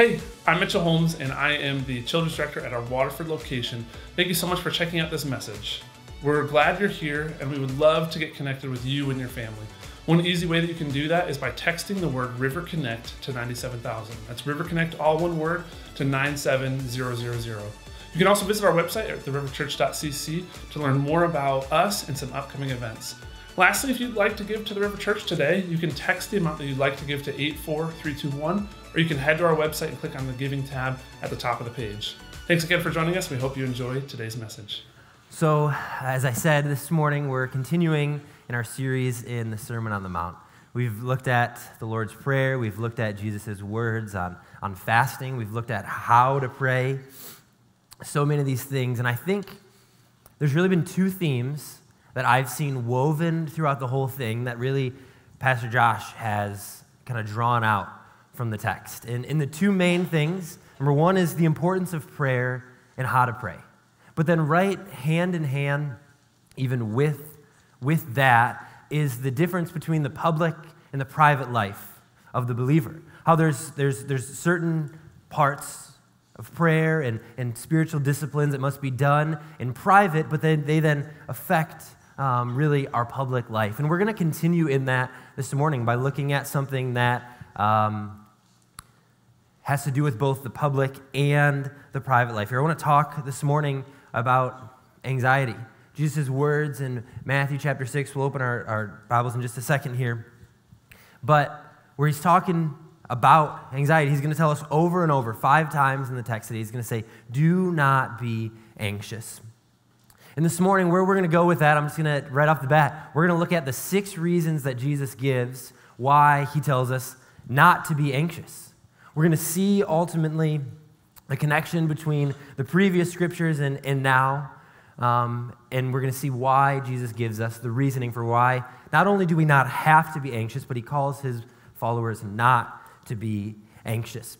Hey, I'm Mitchell Holmes, and I am the Children's Director at our Waterford location. Thank you so much for checking out this message. We're glad you're here, and we would love to get connected with you and your family. One easy way that you can do that is by texting the word River Connect to 97000. That's River Connect, all one word, to 97000. You can also visit our website at theriverchurch.cc to learn more about us and some upcoming events. Lastly, if you'd like to give to the River Church today, you can text the amount that you'd like to give to 84321, or you can head to our website and click on the Giving tab at the top of the page. Thanks again for joining us. We hope you enjoy today's message. So, as I said this morning, we're continuing in our series in the Sermon on the Mount. We've looked at the Lord's Prayer, we've looked at Jesus' words on, on fasting, we've looked at how to pray, so many of these things. And I think there's really been two themes that I've seen woven throughout the whole thing that really Pastor Josh has kind of drawn out from the text. And in the two main things, number one is the importance of prayer and how to pray. But then, right hand in hand, even with, with that, is the difference between the public and the private life of the believer. How there's, there's, there's certain parts of prayer and, and spiritual disciplines that must be done in private, but then they then affect um, really our public life. And we're going to continue in that this morning by looking at something that um, has to do with both the public and the private life. Here, I want to talk this morning about anxiety. Jesus' words in Matthew chapter 6, we'll open our, our Bibles in just a second here. But where he's talking about anxiety, he's going to tell us over and over, five times in the text that he's going to say, Do not be anxious. And this morning, where we're going to go with that, I'm just going to, right off the bat, we're going to look at the six reasons that Jesus gives why he tells us not to be anxious. We're going to see ultimately the connection between the previous scriptures and, and now. Um, and we're going to see why Jesus gives us the reasoning for why not only do we not have to be anxious, but he calls his followers not to be anxious.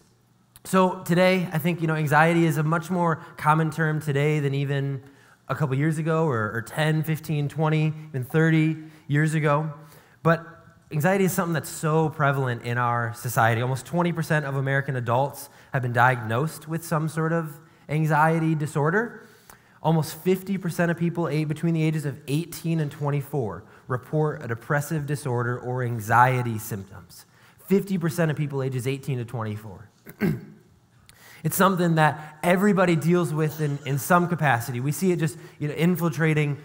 So today, I think, you know, anxiety is a much more common term today than even a couple years ago or, or 10, 15, 20, even 30 years ago. But anxiety is something that's so prevalent in our society. Almost 20% of American adults have been diagnosed with some sort of anxiety disorder. Almost 50% of people between the ages of 18 and 24 report a depressive disorder or anxiety symptoms. 50% of people ages 18 to 24. it's something that everybody deals with in, in some capacity. We see it just you know, infiltrating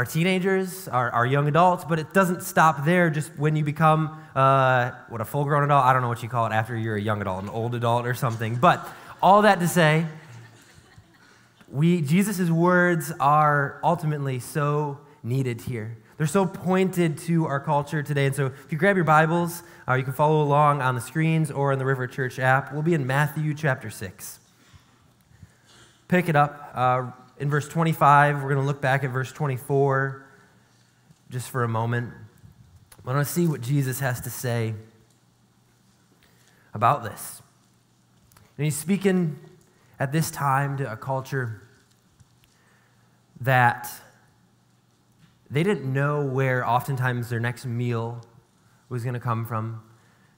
our teenagers, our, our young adults, but it doesn't stop there just when you become, uh, what, a full grown adult? I don't know what you call it after you're a young adult, an old adult or something. But all that to say, we, Jesus' words are ultimately so needed here. They're so pointed to our culture today. And so if you grab your Bibles, uh, you can follow along on the screens or in the River Church app. We'll be in Matthew chapter 6. Pick it up uh, in verse 25. We're going to look back at verse 24 just for a moment. I want to see what Jesus has to say about this. And he's speaking at this time to a culture that they didn't know where oftentimes their next meal was going to come from.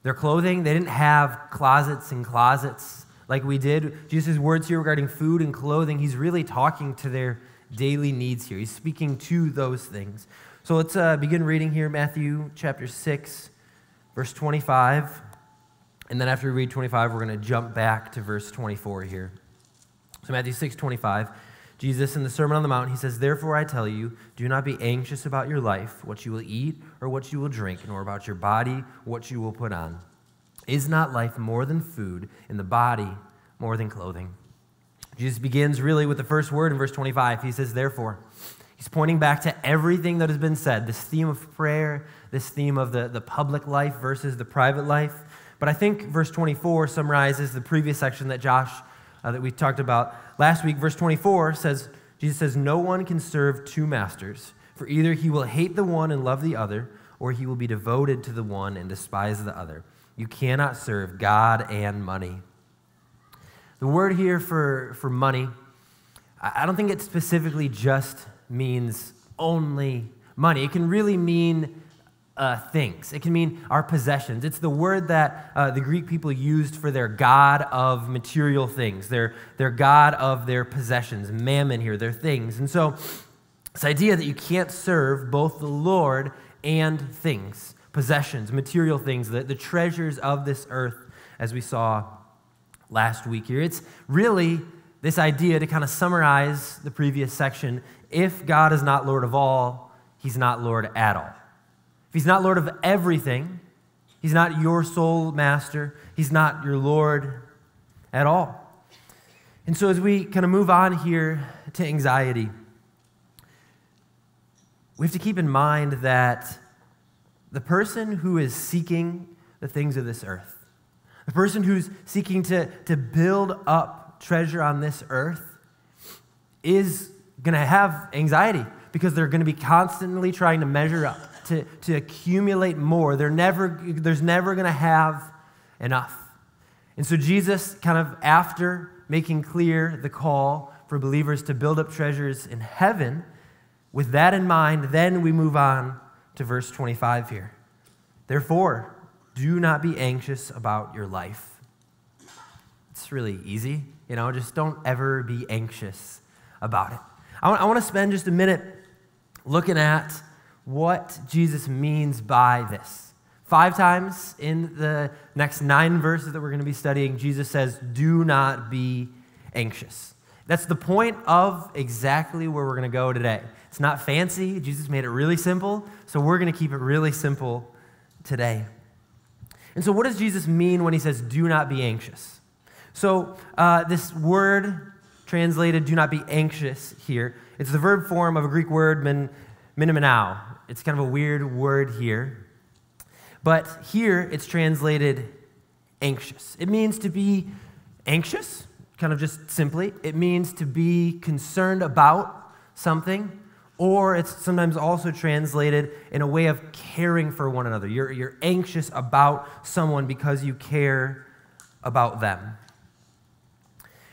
Their clothing, they didn't have closets and closets like we did. Jesus' words here regarding food and clothing, he's really talking to their daily needs here. He's speaking to those things. So let's uh, begin reading here, Matthew chapter 6, verse 25. And then after we read 25, we're going to jump back to verse 24 here. So Matthew 6, 25. Jesus, in the Sermon on the Mount, he says, Therefore I tell you, do not be anxious about your life, what you will eat or what you will drink, nor about your body, what you will put on. Is not life more than food, and the body more than clothing? Jesus begins really with the first word in verse 25. He says, Therefore. He's pointing back to everything that has been said this theme of prayer, this theme of the, the public life versus the private life. But I think verse 24 summarizes the previous section that Josh, uh, that we talked about last week, verse 24 says, Jesus says, No one can serve two masters, for either he will hate the one and love the other, or he will be devoted to the one and despise the other. You cannot serve God and money. The word here for, for money, I don't think it specifically just means only money. It can really mean uh, things. It can mean our possessions. It's the word that uh, the Greek people used for their God of material things, their, their God of their possessions, mammon here, their things. And so, this idea that you can't serve both the Lord and things, possessions, material things, the, the treasures of this earth, as we saw last week here. It's really this idea to kind of summarize the previous section if God is not Lord of all, he's not Lord at all. If he's not Lord of everything, he's not your sole master, he's not your Lord at all. And so, as we kind of move on here to anxiety, we have to keep in mind that the person who is seeking the things of this earth, the person who's seeking to, to build up treasure on this earth, is going to have anxiety because they're going to be constantly trying to measure up to, to accumulate more. They're never, there's never going to have enough. And so, Jesus, kind of after making clear the call for believers to build up treasures in heaven, with that in mind, then we move on to verse 25 here. Therefore, do not be anxious about your life. It's really easy, you know, just don't ever be anxious about it. I want, I want to spend just a minute looking at what Jesus means by this. Five times in the next nine verses that we're going to be studying, Jesus says, Do not be anxious. That's the point of exactly where we're going to go today. It's not fancy. Jesus made it really simple, so we're going to keep it really simple today. And so, what does Jesus mean when he says, Do not be anxious? So, uh, this word translated, do not be anxious here, it's the verb form of a Greek word, min. It's kind of a weird word here. But here it's translated anxious. It means to be anxious, kind of just simply. It means to be concerned about something, or it's sometimes also translated in a way of caring for one another. You're, you're anxious about someone because you care about them.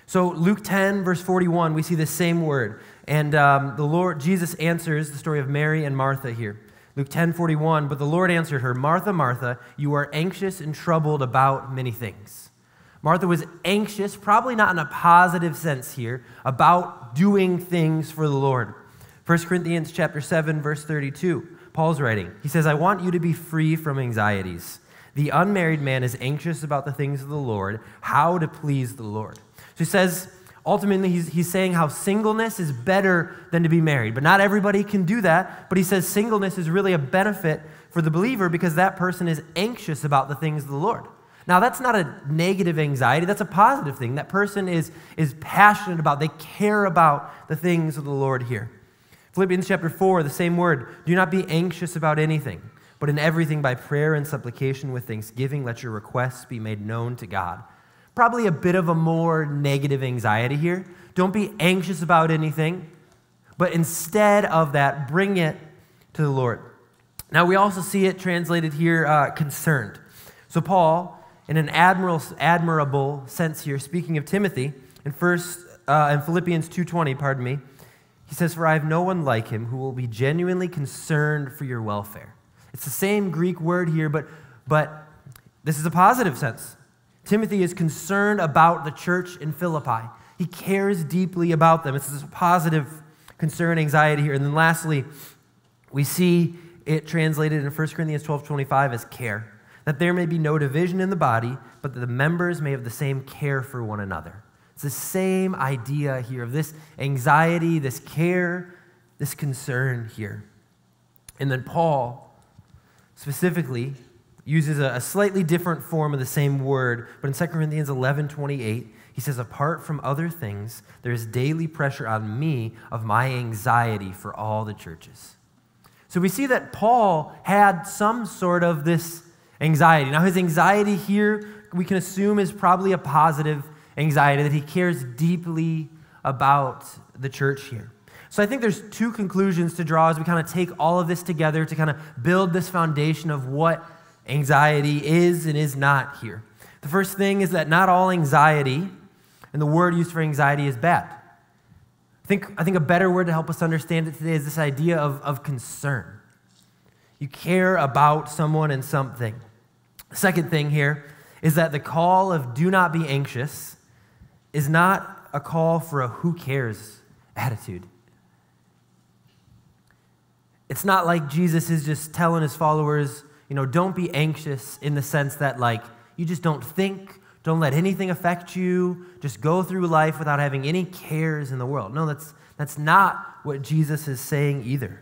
So, Luke 10, verse 41, we see the same word. And um, the Lord, Jesus answers the story of Mary and Martha here. Luke 10 41, but the Lord answered her, Martha, Martha, you are anxious and troubled about many things. Martha was anxious, probably not in a positive sense here, about doing things for the Lord. 1 Corinthians chapter 7, verse 32, Paul's writing. He says, I want you to be free from anxieties. The unmarried man is anxious about the things of the Lord, how to please the Lord. So he says, Ultimately, he's, he's saying how singleness is better than to be married. But not everybody can do that. But he says singleness is really a benefit for the believer because that person is anxious about the things of the Lord. Now, that's not a negative anxiety, that's a positive thing. That person is, is passionate about, they care about the things of the Lord here. Philippians chapter 4, the same word do not be anxious about anything, but in everything by prayer and supplication with thanksgiving, let your requests be made known to God probably a bit of a more negative anxiety here. Don't be anxious about anything, but instead of that, bring it to the Lord. Now, we also see it translated here uh, concerned. So, Paul, in an admirable, admirable sense here, speaking of Timothy, in, first, uh, in Philippians 2.20, pardon me, he says, For I have no one like him who will be genuinely concerned for your welfare. It's the same Greek word here, but, but this is a positive sense. Timothy is concerned about the church in Philippi. He cares deeply about them. It's this positive concern, anxiety here. And then lastly, we see it translated in 1 Corinthians 12 25 as care. That there may be no division in the body, but that the members may have the same care for one another. It's the same idea here of this anxiety, this care, this concern here. And then Paul specifically uses a, a, slightly different form of the same word, but in 2 Corinthians 11 28, he says, Apart from other things, there is daily pressure on me of my anxiety for all the churches. So we see that Paul had some sort of this anxiety. Now, his anxiety here, we can assume, is probably a positive anxiety, that he cares deeply about the church here. So I think there's two conclusions to draw as we kind of take all of this together to kind of build this foundation of what anxiety is and is not here. The first thing is that not all anxiety, and the word used for anxiety is bad. I think, I think a better word to help us understand it today is this idea of, of concern. You care about someone and something. Second thing here is that the call of do not be anxious is not a call for a who cares attitude. It's not like Jesus is just telling his followers, you know, don't be anxious in the sense that, like, you just don't think, don't let anything affect you, just go through life without having any cares in the world. No, that's, that's not what Jesus is saying either.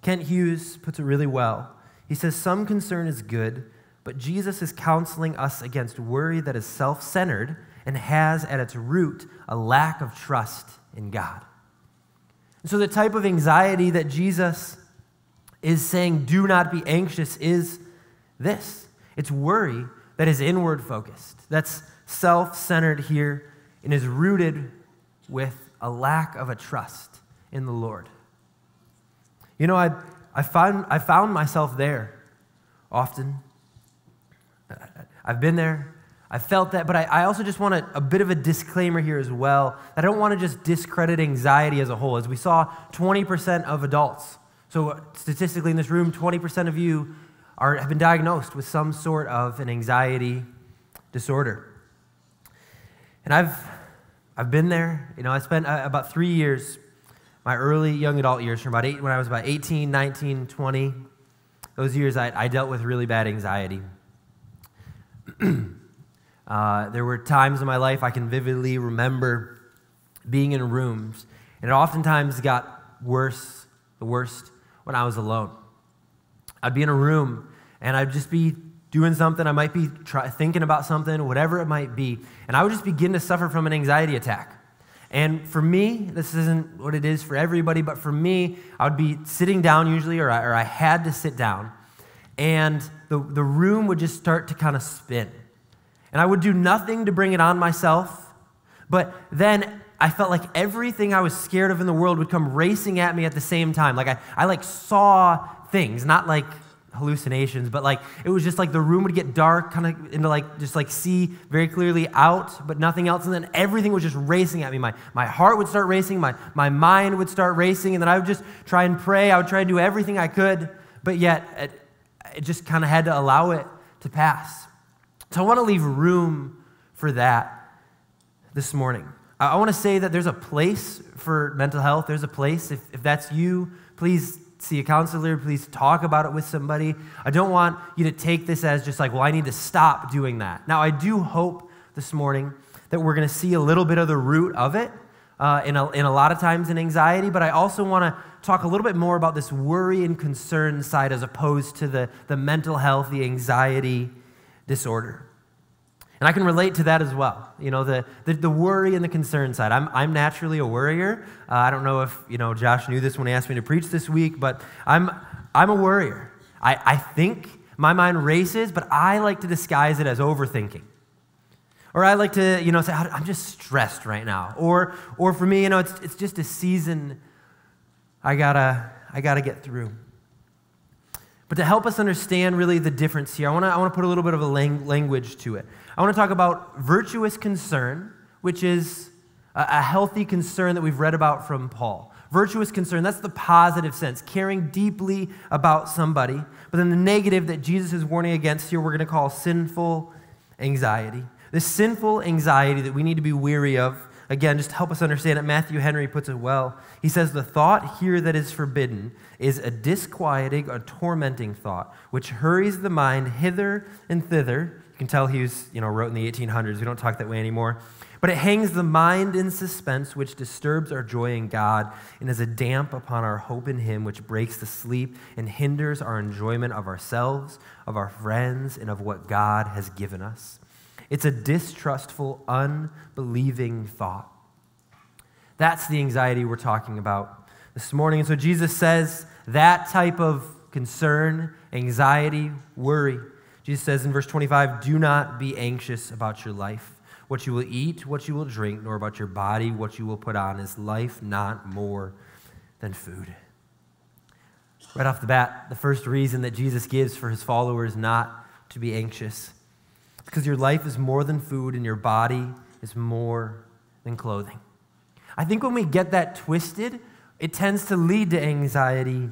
Kent Hughes puts it really well. He says, Some concern is good, but Jesus is counseling us against worry that is self centered and has at its root a lack of trust in God. And so, the type of anxiety that Jesus is saying, do not be anxious, is this it's worry that is inward focused, that's self centered here, and is rooted with a lack of a trust in the Lord. You know, I, I, found, I found myself there often. I've been there. I felt that, but I, I also just want a, a bit of a disclaimer here as well. I don't want to just discredit anxiety as a whole. As we saw, 20% of adults, so statistically in this room, 20% of you are, have been diagnosed with some sort of an anxiety disorder. And I've, I've been there. You know, I spent uh, about three years, my early young adult years, from about eight, when I was about 18, 19, 20. Those years, I, I dealt with really bad anxiety. Uh, there were times in my life I can vividly remember being in rooms, and it oftentimes got worse, the worst, when I was alone. I'd be in a room, and I'd just be doing something. I might be try, thinking about something, whatever it might be, and I would just begin to suffer from an anxiety attack. And for me, this isn't what it is for everybody, but for me, I would be sitting down usually, or I, or I had to sit down, and the, the room would just start to kind of spin. And I would do nothing to bring it on myself. But then I felt like everything I was scared of in the world would come racing at me at the same time. Like I, I like saw things, not like hallucinations, but like it was just like the room would get dark, kind of into like just like see very clearly out, but nothing else. And then everything was just racing at me. My, my heart would start racing, my, my mind would start racing, and then I would just try and pray. I would try and do everything I could, but yet it, it just kind of had to allow it to pass. So I want to leave room for that this morning. I want to say that there's a place for mental health. There's a place. If, if that's you, please see a counselor. Please talk about it with somebody. I don't want you to take this as just like, well, I need to stop doing that. Now, I do hope this morning that we're going to see a little bit of the root of it uh, in, a, in a lot of times in anxiety, but I also want to talk a little bit more about this worry and concern side as opposed to the, the mental health, the anxiety disorder. And I can relate to that as well. You know, the, the, the worry and the concern side. I'm, I'm naturally a worrier. Uh, I don't know if, you know, Josh knew this when he asked me to preach this week, but I'm, I'm a worrier. I, I think my mind races, but I like to disguise it as overthinking. Or I like to, you know, say, I'm just stressed right now. Or, or for me, you know, it's, it's just a season I gotta, I gotta get through. But to help us understand really the difference here, I want to I wanna put a little bit of a lang- language to it. I want to talk about virtuous concern, which is a, a healthy concern that we've read about from Paul. Virtuous concern, that's the positive sense, caring deeply about somebody. But then the negative that Jesus is warning against here, we're going to call sinful anxiety. This sinful anxiety that we need to be weary of again, just help us understand it, Matthew Henry puts it well. He says, The thought here that is forbidden is a disquieting, a tormenting thought, which hurries the mind hither and thither. You can tell he was, you know, wrote in the 1800s. We don't talk that way anymore. But it hangs the mind in suspense, which disturbs our joy in God, and is a damp upon our hope in Him, which breaks the sleep and hinders our enjoyment of ourselves, of our friends, and of what God has given us. It's a distrustful, unbelieving thought. That's the anxiety we're talking about this morning. And so Jesus says that type of concern, anxiety, worry. Jesus says in verse 25, Do not be anxious about your life, what you will eat, what you will drink, nor about your body, what you will put on. Is life not more than food? Right off the bat, the first reason that Jesus gives for his followers not to be anxious because your life is more than food and your body is more than clothing. I think when we get that twisted, it tends to lead to anxiety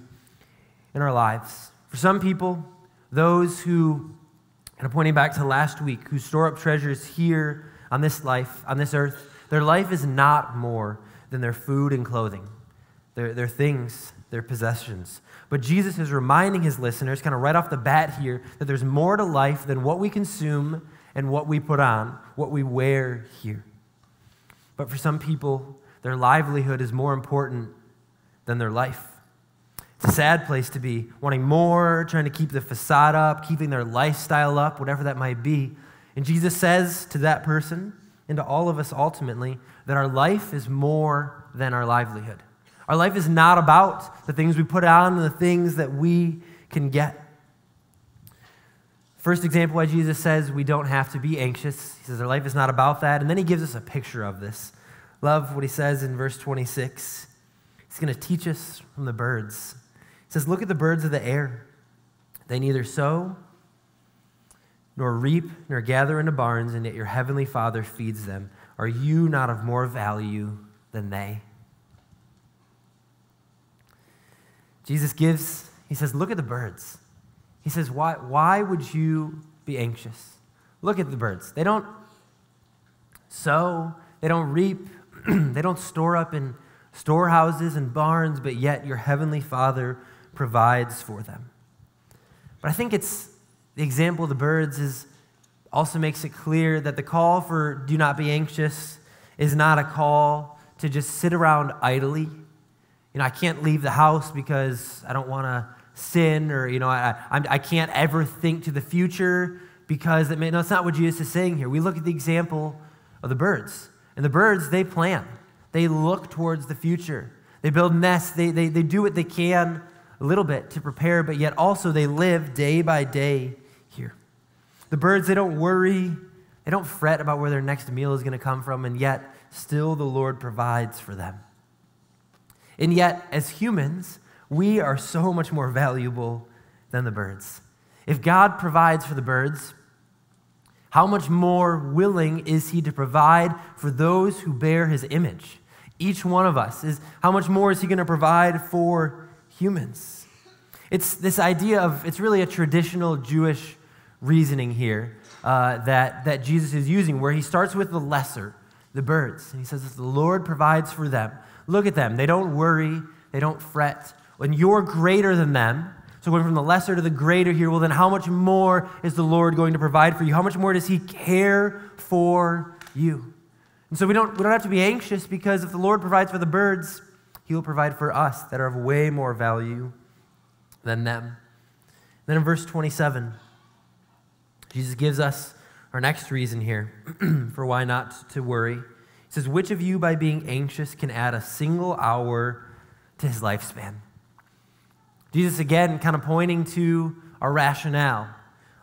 in our lives. For some people, those who, kind of pointing back to last week, who store up treasures here on this life, on this earth, their life is not more than their food and clothing, their, their things, their possessions. But Jesus is reminding his listeners, kind of right off the bat here, that there's more to life than what we consume and what we put on, what we wear here. But for some people, their livelihood is more important than their life. It's a sad place to be, wanting more, trying to keep the facade up, keeping their lifestyle up, whatever that might be. And Jesus says to that person and to all of us ultimately that our life is more than our livelihood. Our life is not about the things we put on and the things that we can get. First example why Jesus says we don't have to be anxious. He says our life is not about that. And then he gives us a picture of this. Love what he says in verse 26. He's going to teach us from the birds. He says, Look at the birds of the air. They neither sow nor reap nor gather into barns, and yet your heavenly Father feeds them. Are you not of more value than they? Jesus gives, he says, Look at the birds. He says, Why, why would you be anxious? Look at the birds. They don't sow, they don't reap, they don't store up in storehouses and barns, but yet your heavenly Father provides for them. But I think it's the example of the birds is also makes it clear that the call for do not be anxious is not a call to just sit around idly. You know, I can't leave the house because I don't want to sin or, you know, I, I, I can't ever think to the future because it may, no, that's not what Jesus is saying here. We look at the example of the birds. And the birds, they plan. They look towards the future. They build nests. They, they, they do what they can a little bit to prepare, but yet also they live day by day here. The birds, they don't worry. They don't fret about where their next meal is going to come from, and yet still the Lord provides for them. And yet, as humans, we are so much more valuable than the birds. If God provides for the birds, how much more willing is He to provide for those who bear His image? Each one of us is how much more is He going to provide for humans? It's this idea of it's really a traditional Jewish reasoning here uh, that, that Jesus is using, where He starts with the lesser, the birds, and He says, The Lord provides for them. Look at them. They don't worry, they don't fret when you're greater than them, so going from the lesser to the greater here, well, then how much more is the Lord going to provide for you? How much more does He care for you? And so we don't, we don't have to be anxious because if the Lord provides for the birds, He will provide for us that are of way more value than them. Then in verse 27, Jesus gives us our next reason here for why not to worry. Says, Which of you, by being anxious, can add a single hour to his lifespan? Jesus, again, kind of pointing to our rationale,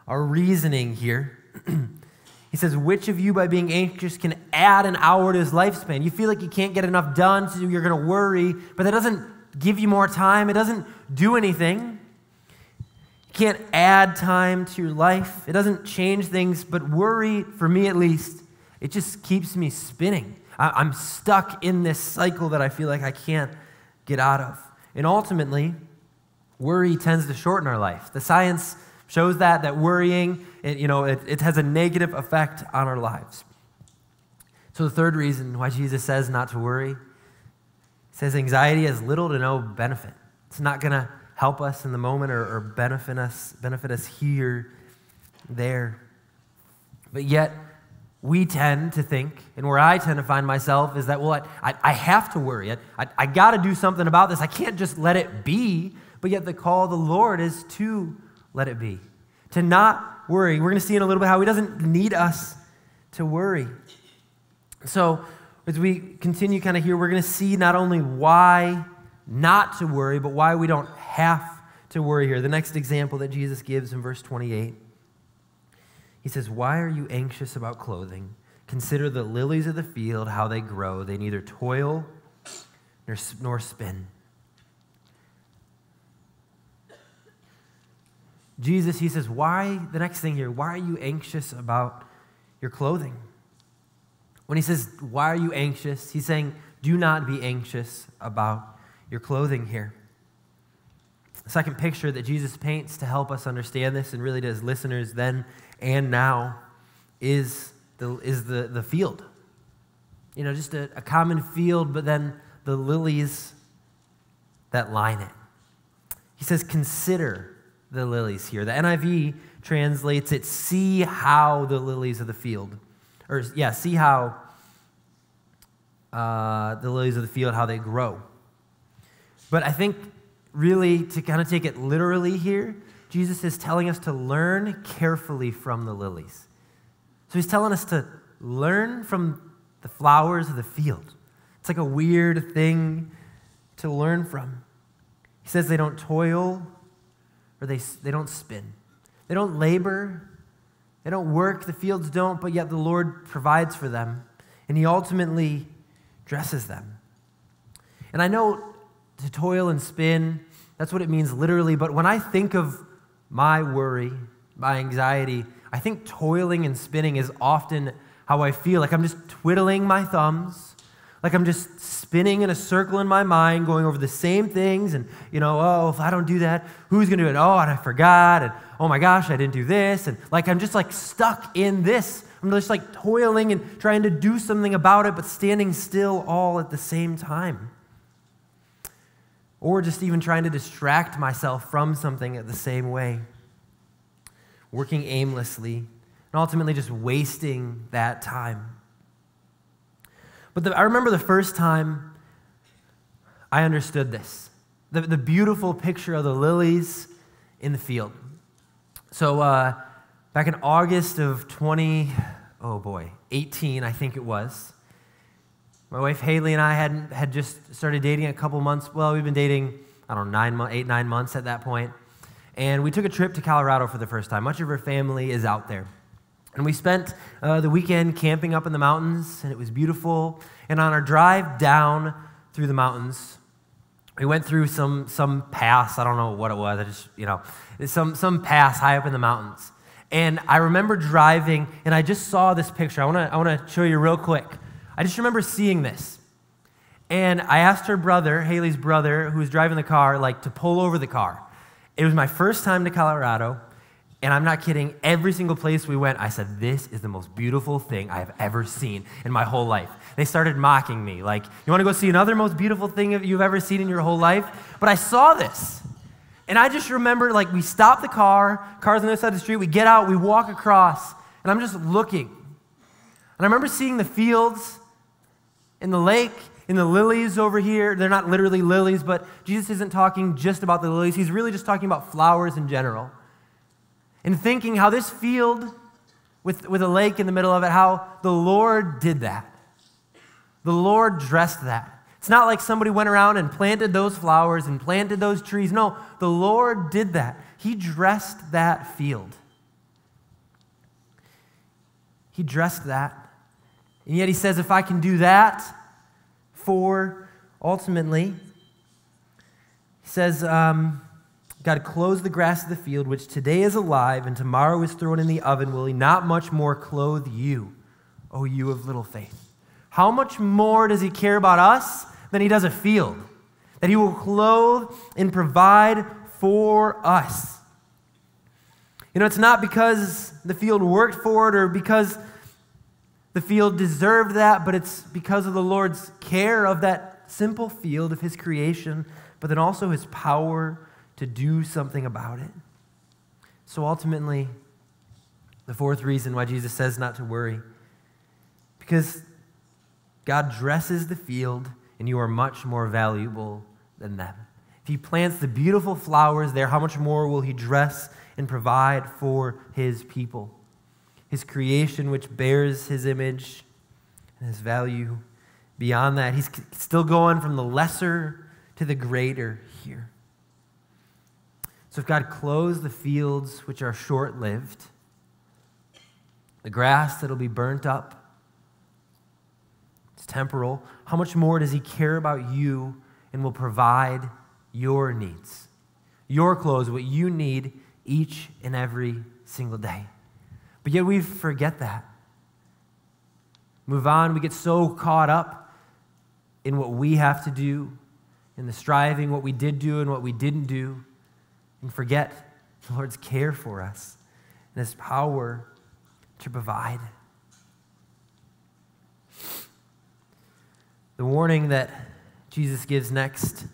our reasoning here. he says, Which of you, by being anxious, can add an hour to his lifespan? You feel like you can't get enough done, so you're going to worry, but that doesn't give you more time. It doesn't do anything. You can't add time to your life, it doesn't change things, but worry, for me at least, it just keeps me spinning. I'm stuck in this cycle that I feel like I can't get out of. And ultimately, Worry tends to shorten our life. The science shows that, that worrying, it, you know, it, it has a negative effect on our lives. So the third reason why Jesus says not to worry, he says anxiety has little to no benefit. It's not going to help us in the moment or, or benefit us, benefit us here, there. But yet, we tend to think, and where I tend to find myself is that, well, I, I, have to worry. I, I, I got to do something about this. I can't just let it be but yet the call of the Lord is to let it be, to not worry. We're going to see in a little bit how He doesn't need us to worry. So, as we continue kind of here, we're going to see not only why not to worry, but why we don't have to worry here. The next example that Jesus gives in verse 28, he says, Why are you anxious about clothing? Consider the lilies of the field, how they grow. They neither toil nor, nor spin. Jesus, he says, Why, the next thing here, why are you anxious about your clothing? When he says, Why are you anxious? He's saying, Do not be anxious about your clothing here. second picture that Jesus paints to help us understand this, and really as listeners then and now, is the, is the, the field. You know, just a, a common field, but then the lilies that line it. He says, Consider the lilies here. The NIV translates it, See how the lilies of the field. Or, yeah, see how uh, the lilies of the field, how they grow. But I think really to kind of take it literally here, Jesus is telling us to learn carefully from the lilies. So he's telling us to learn from the flowers of the field. It's like a weird thing to learn from. He says they don't toil or they, they don't spin. They don't labor. They don't work. The fields don't, but yet the Lord provides for them. And he ultimately dresses them. And I know to toil and spin, that's what it means literally, but when I think of my worry, my anxiety, I think toiling and spinning is often how I feel. Like I'm just twiddling my thumbs, like I'm just spinning in a circle in my mind, going over the same things. And, you know, oh, if I don't do that, who's going to do it? Oh, and I forgot. And, oh my gosh, I didn't do this. And, like, I'm just like stuck in this I'm just like toiling and trying to do something about it, but standing still all at the same time. Or just even trying to distract myself from something at the same way. Working aimlessly and ultimately just wasting that time. But the, I remember the first time I understood this the, the beautiful picture of the lilies in the field. So, uh, Back in August of 20, oh boy, 18, I think it was. My wife Haley and I had, had just started dating a couple months. Well, we've been dating, I don't know, nine, eight, nine months at that point. And we took a trip to Colorado for the first time. Much of her family is out there. And we spent uh, the weekend camping up in the mountains, and it was beautiful. And on our drive down through the mountains, we went through some, some pass. I don't know what it was. I just, you know, some, some pass high up in the mountains. And I remember driving, and I just saw this picture. I want to I wanna show you real quick. I just remember seeing this. And I asked her brother, Haley's brother, who was driving the car, like to pull over the car. It was my first time to Colorado, and I'm not kidding. Every single place we went, I said, This is the most beautiful thing I have ever seen in my whole life. They started mocking me, like, You want to go see another most beautiful thing you've ever seen in your whole life? But I saw this. And I just remember, like, we stop the car, car's on the other side of the street, we get out, we walk across, and I'm just looking. And I remember seeing the fields in the lake, in the lilies over here. They're not literally lilies, but Jesus isn't talking just about the lilies. He's really just talking about flowers in general. And thinking how this field with, with a lake in the middle of it, how the Lord did that. The Lord dressed that. It's not like somebody went around and planted those flowers and planted those trees. No, the Lord did that. He dressed that field. He dressed that. And yet he says, if I can do that for ultimately, he says, um, God clothes the grass of the field, which today is alive and tomorrow is thrown in the oven. Will he not much more clothe you, O you of little faith? How much more does he care about us than he does a field, that he will clothe and provide for us. You know, it's not because the field worked for it or because the field deserved that, but it's because of the Lord's care of that simple field of his creation, but then also his power to do something about it. So ultimately, the fourth reason why Jesus says not to worry, because God dresses the field and you are much more valuable than them. If he plants the beautiful flowers there, how much more will he dress and provide for his people? His creation, which bears his image and his value. Beyond that, he's still going from the lesser to the greater here. So if God clothes the fields which are short lived, the grass that'll be burnt up, it's temporal. How much more does He care about you and will provide your needs? Your clothes, what you need each and every single day. But yet we forget that. Move on. We get so caught up in what we have to do, in the striving, what we did do and what we didn't do, and forget the Lord's care for us and his power to provide. The warning that Jesus gives next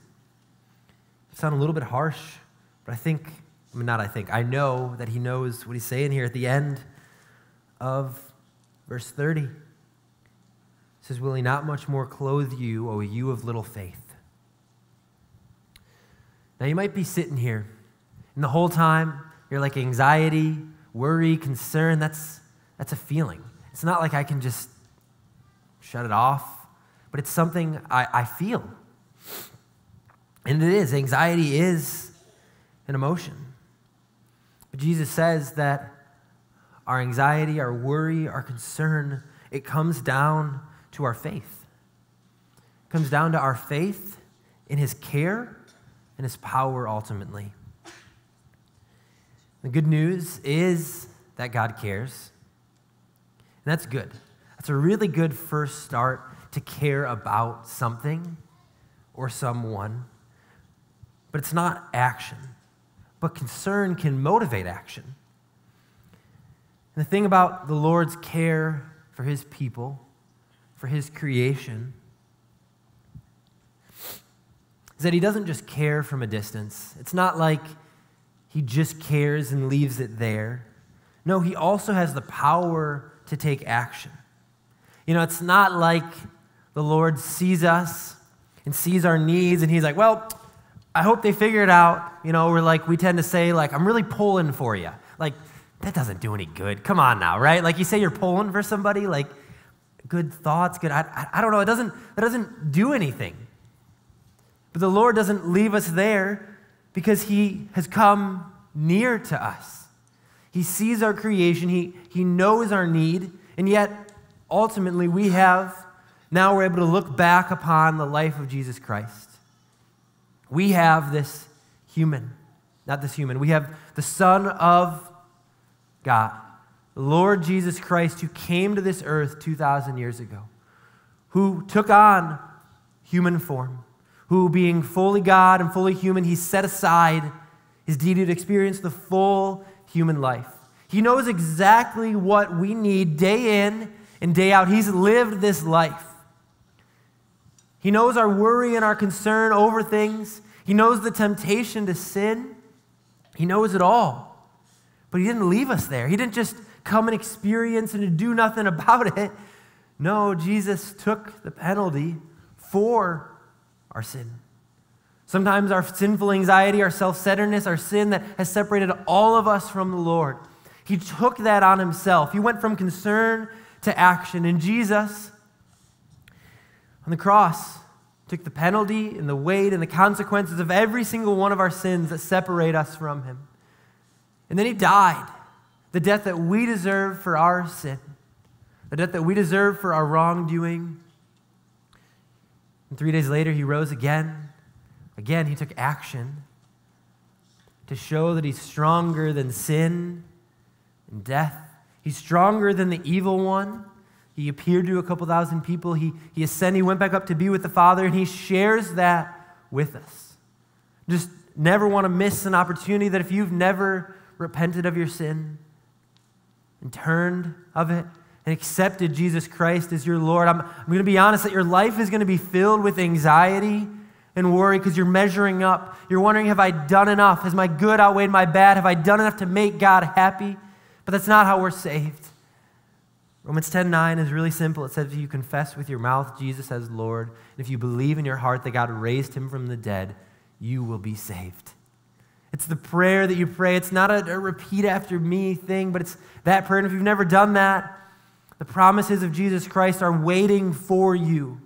sound a little bit harsh, but I think, I mean, not I think, I know that he knows what he's saying here at the end of verse 30. It says, Will he not much more clothe you, O you of little faith? Now, you might be sitting here, and the whole time you're like anxiety, worry, concern. That's, that's a feeling. It's not like I can just shut it off, but it's something I, I feel. And it is. Anxiety is an emotion. But Jesus says that our anxiety, our worry, our concern, it comes down to our faith. It comes down to our faith in his care and his power ultimately. The good news is that God cares. And that's good. That's a really good first start to care about something or someone. But it's not action. But concern can motivate action. And the thing about the Lord's care for his people, for his creation, is that he doesn't just care from a distance. It's not like he just cares and leaves it there. No, he also has the power to take action. You know, it's not like the Lord sees us and sees our needs and he's like, well, I hope they figure it out. You know, we're like, we tend to say, like, I'm really pulling for you. Like, that doesn't do any good. Come on now, right? Like, you say you're pulling for somebody, like, good thoughts, good. I, I, don't know. It doesn't, it doesn't do anything. But the Lord doesn't leave us there because He has come near to us. He sees our creation, He, he knows our need, and yet ultimately we have, now we're able to look back upon the life of Jesus Christ. We have this human, not this human, we have the Son of God, Lord Jesus Christ, who came to this earth 2,000 years ago, who took on human form who, being fully God and fully human, he set aside his deity to experience the full human life. He knows exactly what we need day in and day out. He's lived this life. He knows our worry and our concern over things. He knows the temptation to sin. He knows it all. But He didn't leave us there. He didn't just come and experience and do nothing about it. No, Jesus took the penalty for our sin. Sometimes our sinful anxiety, our self centeredness, our sin that has separated all of us from the Lord. He took that on himself. He went from concern to action. And Jesus, on the cross, took the penalty and the weight and the consequences of every single one of our sins that separate us from him. And then he died, the death that we deserve for our sin, the death that we deserve for our wrongdoing. And three days later, he rose again. Again, he took action to show that he's stronger than sin and death. He's stronger than the evil one. He appeared to a couple thousand people. He, he ascended, he went back up to be with the Father, and he shares that with us. Just never want to miss an opportunity that if you've never repented of your sin and turned of it, and accepted Jesus Christ as your Lord, I'm, I'm going to be honest that your life is going to be filled with anxiety and worry because you're measuring up. You're wondering, have I done enough? Has my good outweighed my bad? Have I done enough to make God happy? But that's not how we're saved. Romans 10 9 is really simple. It says, If you confess with your mouth Jesus as Lord, and if you believe in your heart that God raised him from the dead, you will be saved. It's the prayer that you pray. It's not a, a repeat after me thing, but it's that prayer. And if you've never done that, the promises of Jesus Christ are waiting for you.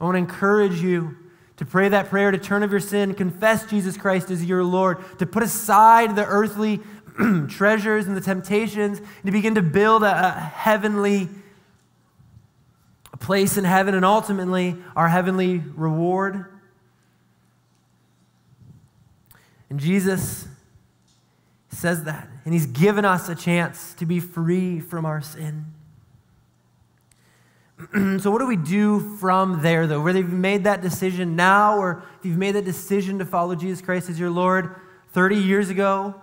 I want to encourage you to pray that prayer, to turn of your sin, confess Jesus Christ as your Lord, to put aside the earthly treasures and the temptations, and to begin to build a, a heavenly a place in heaven and ultimately our heavenly reward. And Jesus says that. And he's given us a chance to be free from our sin. so, what do we do from there, though? Whether you've made that decision now or if you've made that decision to follow Jesus Christ as your Lord, 30 years ago,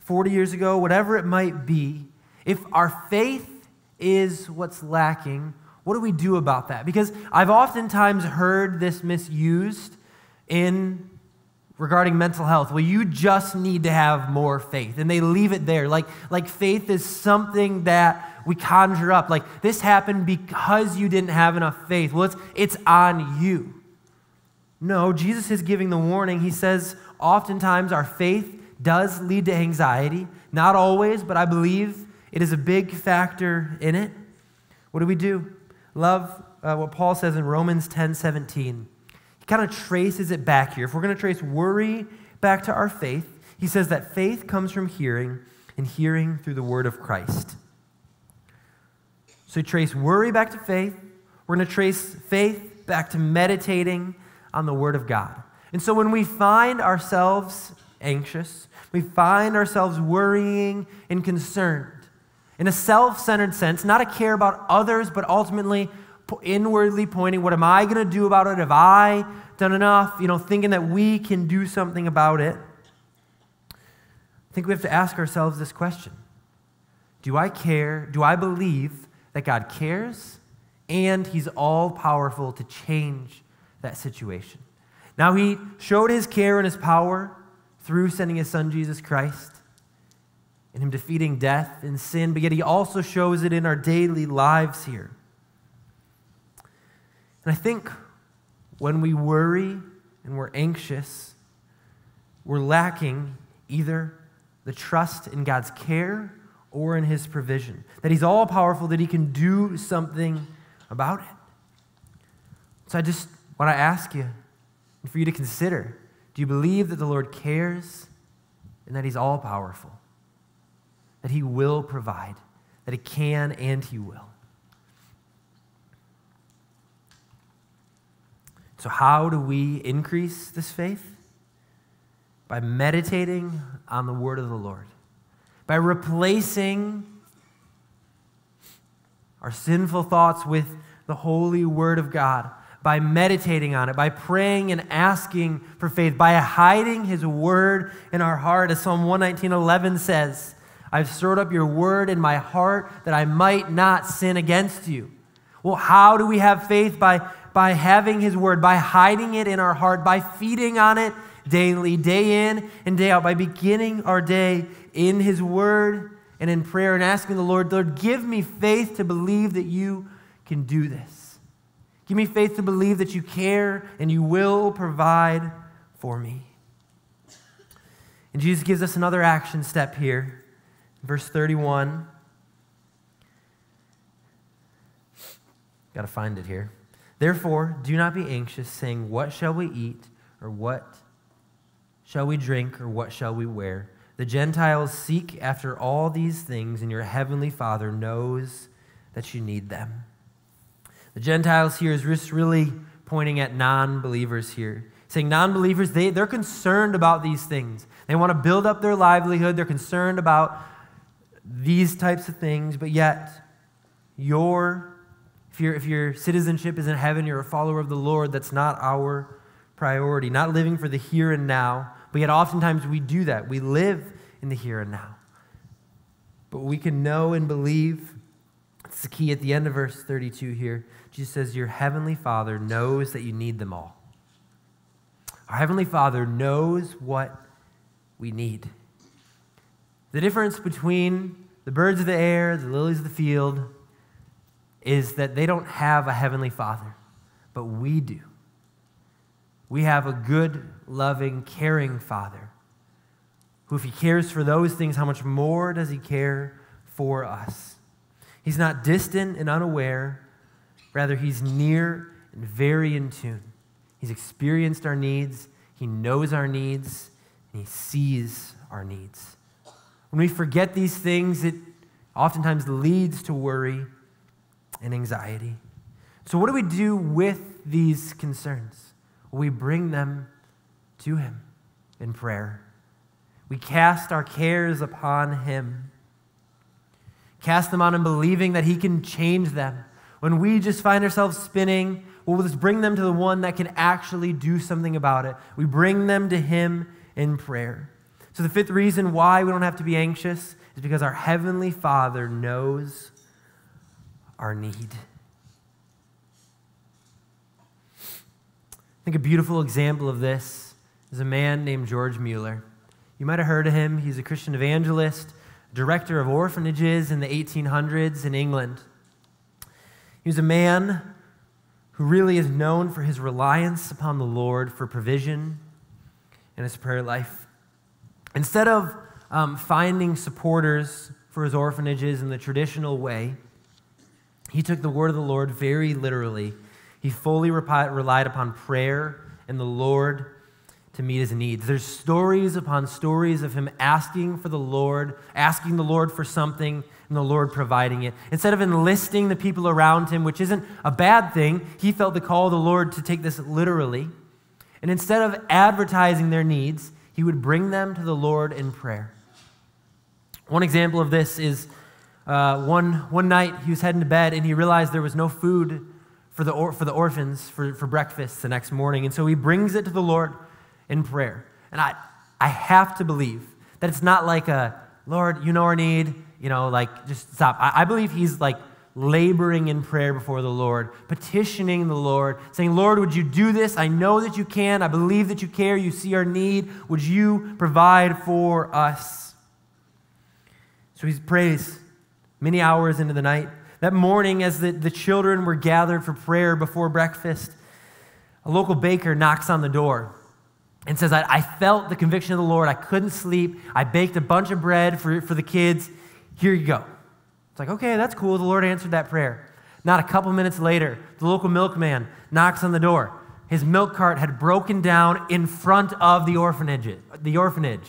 40 years ago, whatever it might be, if our faith is what's lacking, what do we do about that? Because I've oftentimes heard this misused in regarding mental health. Well, you just need to have more faith. And they leave it there. Like, like faith is something that we conjure up. Like, this happened because you didn't have enough faith. Well, it's, it's on you. No, Jesus is giving the warning. He says, oftentimes our faith does lead to anxiety. Not always, but I believe it is a big factor in it. What do we do? Love uh, what Paul says in Romans 10 17 kind of traces it back here. If we're going to trace worry back to our faith, he says that faith comes from hearing, and hearing through the word of Christ. So trace worry back to faith. We're going to trace faith back to meditating on the word of God. And so when we find ourselves anxious, we find ourselves worrying and concerned in a self centered sense, not a care about others, but ultimately inwardly pointing, what am I going to do about it? Have I done enough? You know, thinking that we can do something about it. I think we have to ask ourselves this question Do I care? Do I believe that God cares and He's all powerful to change that situation? Now, He showed His care and His power through sending His Son, Jesus Christ, and Him defeating death and sin, but yet He also shows it in our daily lives here. And I think when we worry and we're anxious, we're lacking either the trust in God's care or in His provision. That He's all powerful, that He can do something about it. So I just want to ask you, and for you to consider do you believe that the Lord cares and that He's all powerful? That He will provide, that He can and He will? So, how do we increase this faith? By meditating on the word of the Lord, by replacing our sinful thoughts with the holy word of God, by meditating on it, by praying and asking for faith, by hiding his word in our heart, as Psalm 119:11 says, I've stored up your word in my heart that I might not sin against you. Well, how do we have faith? By by having His Word, by hiding it in our heart, by feeding on it daily, day in and day out, by beginning our day in His Word and in prayer and asking the Lord, Lord, give me faith to believe that you can do this. Give me faith to believe that you care and you will provide for me. And Jesus gives us another action step here. Verse 31. Got to find it here. Therefore, do not be anxious, saying, What shall we eat, or what shall we drink, or what shall we wear? The Gentiles seek after all these things, and your heavenly Father knows that you need them. The Gentiles here is just really pointing at non believers here, saying non believers, they, they're concerned about these things. They want to build up their livelihood, they're concerned about these types of things, but yet your if, you if your citizenship is in heaven, you're a follower of the Lord, that's not our priority. Not living for the here and now, but yet oftentimes we do that. We live in the here and now. But we can know and believe. It's the key at the end of verse 32 here. Jesus says, Your heavenly Father knows that you need them all. Our heavenly Father knows what we need. The difference between the birds of the air, the lilies of the field, is that they don't have a heavenly father, but we do. We have a good, loving, caring father who, if he cares for those things, how much more does he care for us? He's not distant and unaware, rather, he's near and very in tune. He's experienced our needs, he knows our needs, and he sees our needs. When we forget these things, it oftentimes leads to worry and anxiety. So, what do we do with these concerns? We bring them to Him in prayer. We cast our cares upon Him. Cast them on Him, believing that He can change them. When we just find ourselves spinning, we'll just bring them to the one that can actually do something about it. We bring them to Him in prayer. So, the fifth reason why we don't have to be anxious is because our Heavenly Father knows our need. I think a beautiful example of this is a man named George Mueller. You might have heard of him. He's a Christian evangelist, director of orphanages in the 1800s in England. He was a man who really is known for his reliance upon the Lord for provision in his prayer life. Instead of um, finding supporters for his orphanages in the traditional way, he took the word of the Lord very literally. He fully relied upon prayer and the Lord to meet his needs. There's stories upon stories of him asking for the Lord, asking the Lord for something, and the Lord providing it. Instead of enlisting the people around him, which isn't a bad thing, he felt the call of the Lord to take this literally. And instead of advertising their needs, he would bring them to the Lord in prayer. One example of this is uh, one, one night he was heading to bed and he realized there was no food for the, or, for the orphans for, for breakfast the next morning. And so he brings it to the Lord in prayer. And I, I have to believe that it's not like a, Lord, you know our need, you know, like just stop. I, I believe he's like laboring in prayer before the Lord, petitioning the Lord, saying, Lord, would you do this? I know that you can. I believe that you care. You see our need. Would you provide for us? So he prays many hours into the night. That morning, as the, the children were gathered for prayer before breakfast, a local baker knocks on the door and says, I, I felt the conviction of the Lord. I couldn't sleep. I baked a bunch of bread for, for the kids. Here you go. It's like, okay, that's cool. The Lord answered that prayer. Not a couple minutes later, the local milkman knocks on the door. His milk cart had broken down in front of the orphanage. The orphanage.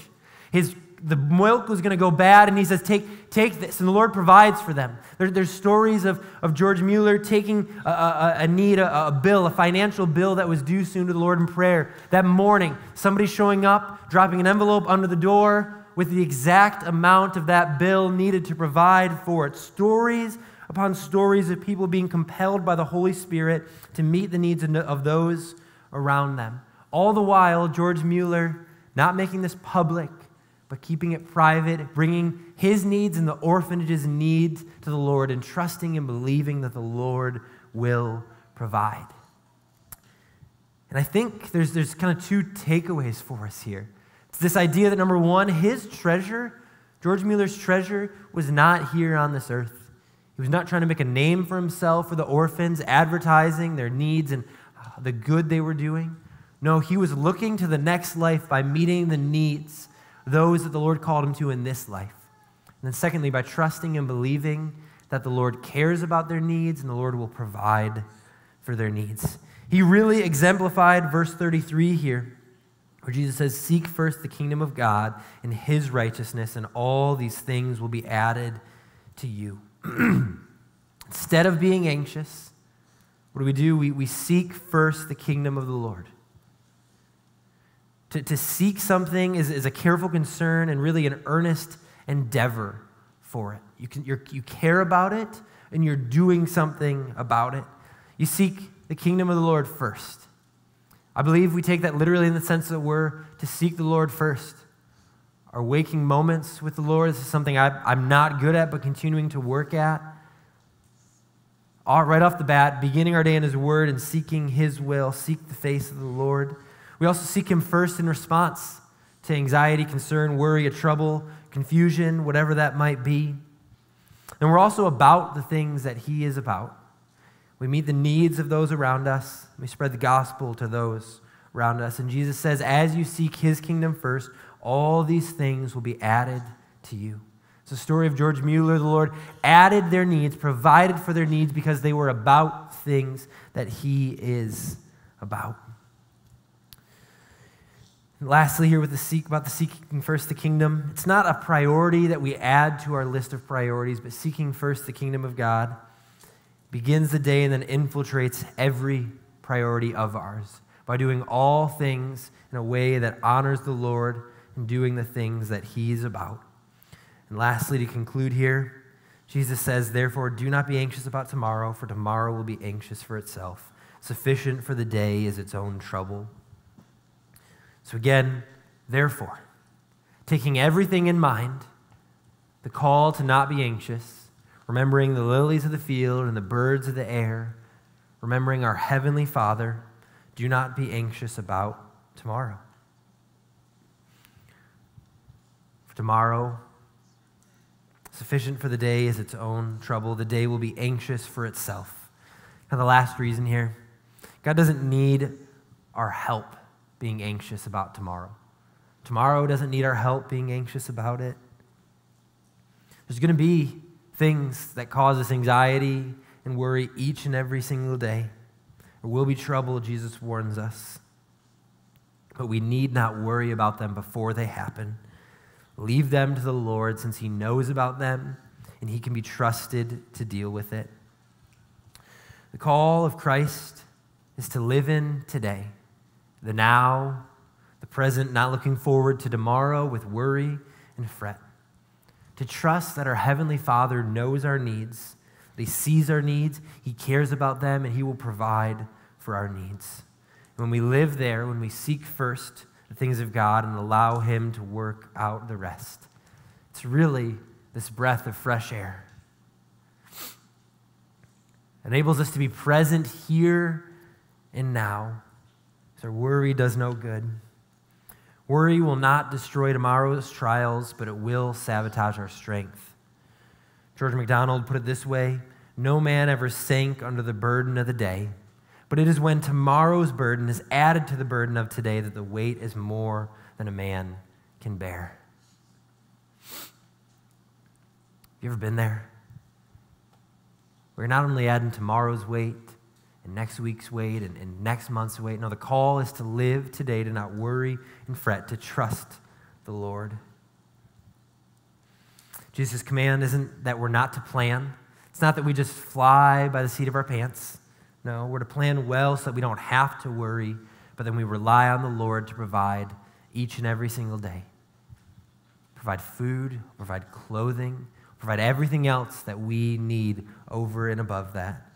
His, the milk was going to go bad, and he says, take, take this. And the Lord provides for them. There, there's stories of, of George Mueller taking a, a, a need, a, a bill, a financial bill that was due soon to the Lord in prayer. That morning, somebody showing up, dropping an envelope under the door, with the exact amount of that bill needed to provide for it. Stories upon stories of people being compelled by the Holy Spirit to meet the needs of those around them. All the while, George Mueller not making this public, but keeping it private, bringing his needs and the orphanage's needs to the Lord, and trusting and believing that the Lord will provide. And I think there's, there's kind of two takeaways for us here. It's this idea that number one, his treasure, George Mueller's treasure, was not here on this earth. He was not trying to make a name for himself for the orphans, advertising their needs and uh, the good they were doing. No, he was looking to the next life by meeting the needs, those that the Lord called him to in this life. And then, secondly, by trusting and believing that the Lord cares about their needs and the Lord will provide for their needs. He really exemplified verse 33 here where Jesus says, Seek first the kingdom of God and his righteousness, and all these things will be added to you. Instead of being anxious, what do we do? We, we seek first the kingdom of the Lord. To, to seek something is, is a careful concern and really an earnest endeavor for it. You, can, you you care about it and you're doing something about it. You seek the kingdom of the Lord first. I believe we take that literally in the sense that we're to seek the Lord first. Our waking moments with the Lord this is something I, am not good at, but continuing to work at. All, right off the bat, beginning our day in His Word and seeking His will, seek the face of the Lord. We also seek Him first in response to anxiety, concern, worry, a trouble, confusion, whatever that might be. And we're also about the things that He is about. We meet the needs of those around us. We spread the gospel to those around us. And Jesus says, as you seek his kingdom first, all these things will be added to you. It's the story of George Mueller. The Lord added their needs, provided for their needs because they were about things that he is about. Lastly, here with the seek about the seeking first the kingdom, it's not a priority that we add to our list of priorities, but seeking first the kingdom of God begins the day and then infiltrates every priority of ours by doing all things in a way that honors the Lord and doing the things that He's about. And lastly, to conclude here, Jesus says, Therefore, do not be anxious about tomorrow, for tomorrow will be anxious for itself. Sufficient for the day is its own trouble. So, again, therefore, taking everything in mind, the call to not be anxious, remembering the lilies of the field and the birds of the air, remembering our heavenly Father, do not be anxious about tomorrow. Tomorrow, sufficient for the day is its own trouble. The day will be anxious for itself. And the last reason here God doesn't need our help being anxious about tomorrow. Tomorrow doesn't need our help being anxious about it. There's going to be things that cause us anxiety and worry each and every single day. There will be trouble, Jesus warns us. But we need not worry about them before they happen. Leave them to the Lord since He knows about them and He can be trusted to deal with it. The call of Christ is to live in today, the now, the present, not looking forward to tomorrow with worry and fret. To trust that our Heavenly Father knows our needs, He sees our needs, He cares about them, and He will provide for our needs. When we live there, when we seek first the things of God and allow Him to work out the rest, it's really this breath of fresh air. Enables us to be present here and now. So worry does no good. Worry will not destroy tomorrow's trials, but it will sabotage our strength. George MacDonald put it this way No man ever sank under the burden of the day, but it is when tomorrow's burden is added to the burden of today that the weight is more than a man can bear. Have you ever been there? We're not only adding tomorrow's weight, and next week's weight and, and next month's weight. No, the call is to live today, to not worry and fret, to trust the Lord. Jesus' command isn't that we're not to plan. It's not that we just fly by the seat of our pants. No, we're to plan well so that we don't have to worry, but then we rely on the Lord to provide each and every single day. Provide food, provide clothing, provide everything else that we need over and above that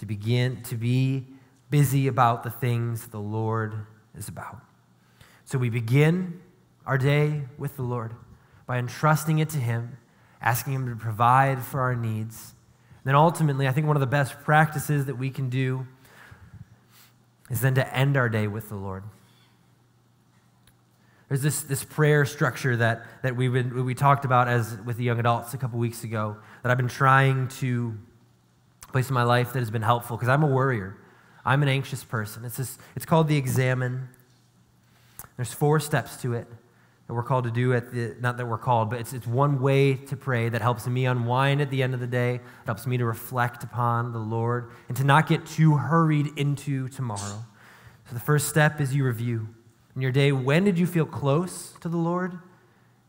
to begin to be busy about the things the Lord is about. So we begin our day with the Lord by entrusting it to Him, asking Him to provide for our needs. And then ultimately, I think one of the best practices that we can do is then to end our day with the Lord. There's this, this prayer structure that, that we, we talked about as with the young adults a couple weeks ago that I've been trying to place in my life that has been helpful because I'm a worrier. I'm an anxious person. It's, this, it's called the examen. There's four steps to it that we're called to do at the, not that we're called, but it's, it's one way to pray that helps me unwind at the end of the day. It helps me to reflect upon the Lord and to not get too hurried into tomorrow. So the first step is you review. In your day, when did you feel close to the Lord?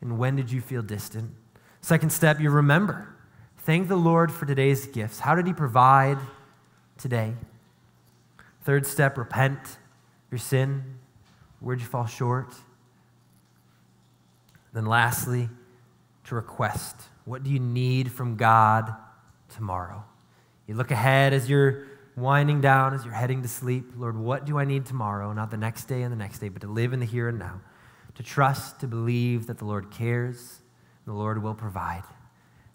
And when did you feel distant? Second step, you remember. Thank the Lord for today's gifts. How did He provide today? Third step, repent your sin. Where'd you fall short? Then, lastly, to request. What do you need from God tomorrow? You look ahead as you're winding down, as you're heading to sleep. Lord, what do I need tomorrow? Not the next day and the next day, but to live in the here and now. To trust, to believe that the Lord cares, the Lord will provide.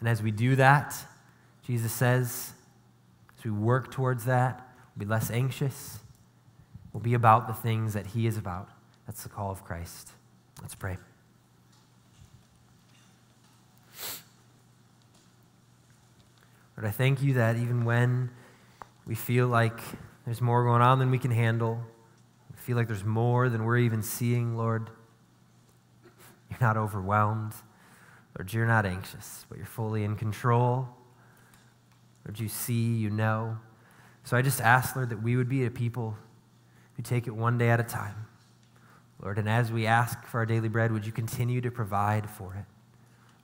And as we do that, Jesus says, as we work towards that, we'll be less anxious. We'll be about the things that He is about. That's the call of Christ. Let's pray. Lord, I thank you that even when we feel like there's more going on than we can handle, we feel like there's more than we're even seeing, Lord, you're not overwhelmed. Lord, you're not anxious, but you're fully in control. Lord, you see, you know. So I just ask, Lord, that we would be a people who take it one day at a time. Lord, and as we ask for our daily bread, would you continue to provide for it?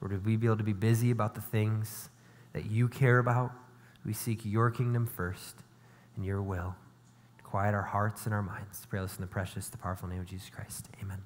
Lord, would we be able to be busy about the things that you care about? We seek your kingdom first and your will. Quiet our hearts and our minds. Pray this in the precious, the powerful name of Jesus Christ. Amen.